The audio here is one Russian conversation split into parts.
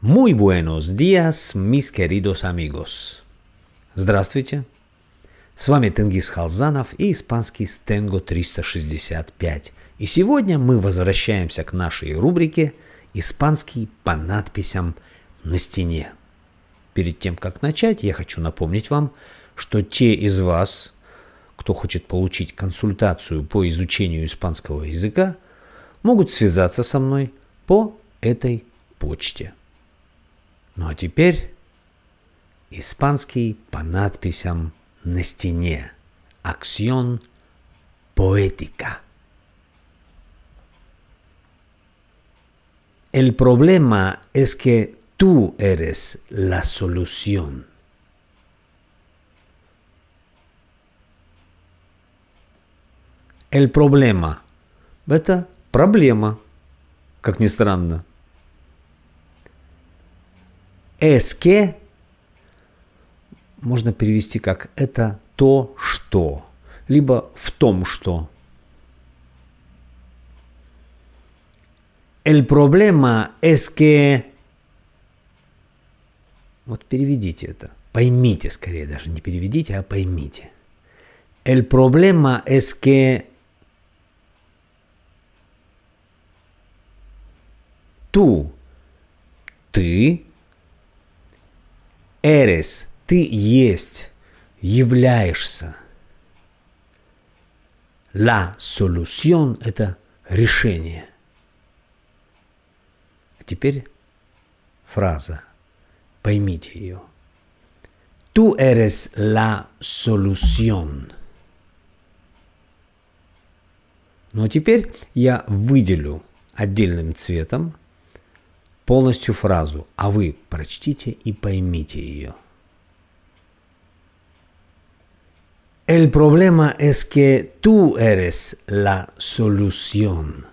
Muy buenos días, mis queridos amigos. Здравствуйте. С вами Тенгиз Халзанов и испанский Стенго 365. И сегодня мы возвращаемся к нашей рубрике «Испанский по надписям на стене». Перед тем, как начать, я хочу напомнить вам, что те из вас, кто хочет получить консультацию по изучению испанского языка, могут связаться со мной по этой почте. Ну а теперь испанский по надписям на стене. Аксион поэтика. El problema es que tú eres la solución. El problema – это проблема, как ни странно. Que можно перевести как «это то, что», либо «в том, что». El problema es que... Вот переведите это. Поймите скорее даже. Не переведите, а поймите. El problema es que tú, ты, Эрис, ты есть, являешься. La solución – это решение. А теперь фраза. Поймите ее. Tú eres la solución. Ну а теперь я выделю отдельным цветом полностью фразу, а вы прочтите и поймите ее. El problema es que tú eres la solución.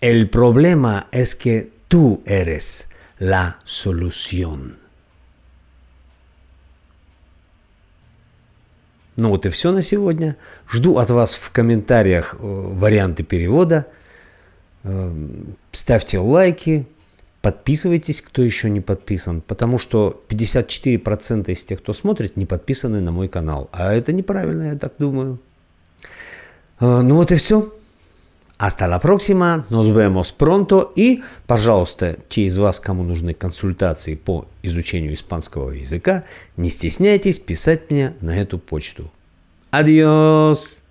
El problema es que tú eres la solución. Ну вот и все на сегодня. Жду от вас в комментариях варианты перевода. Ставьте лайки, подписывайтесь, кто еще не подписан, потому что 54% из тех, кто смотрит, не подписаны на мой канал. А это неправильно, я так думаю. Ну вот и все. Hasta la próxima, nos vemos pronto. И, пожалуйста, те из вас, кому нужны консультации по изучению испанского языка, не стесняйтесь писать мне на эту почту. Adiós!